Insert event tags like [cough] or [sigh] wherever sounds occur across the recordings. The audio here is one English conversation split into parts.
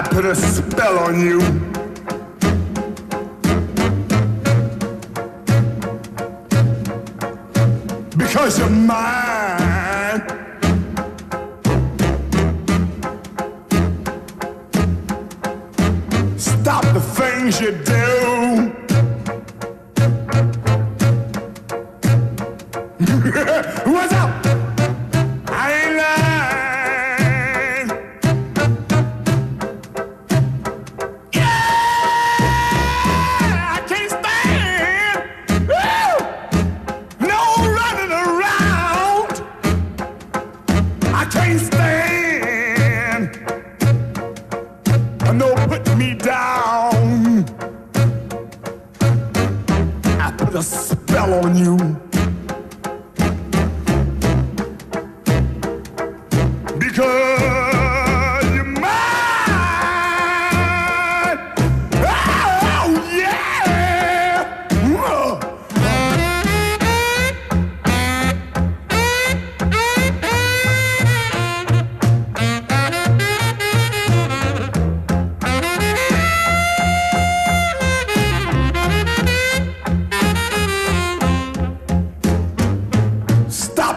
put a spell on you. Because you're mine. Stop the things you do. [laughs] What's up? Stand. No put me down. I put a spell on you. Because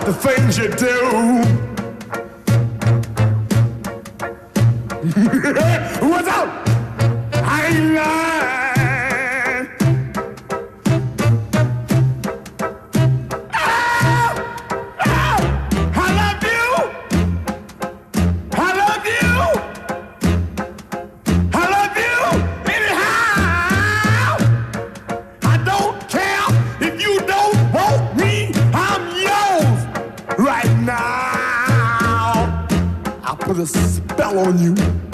the things you do. Put a spell on you.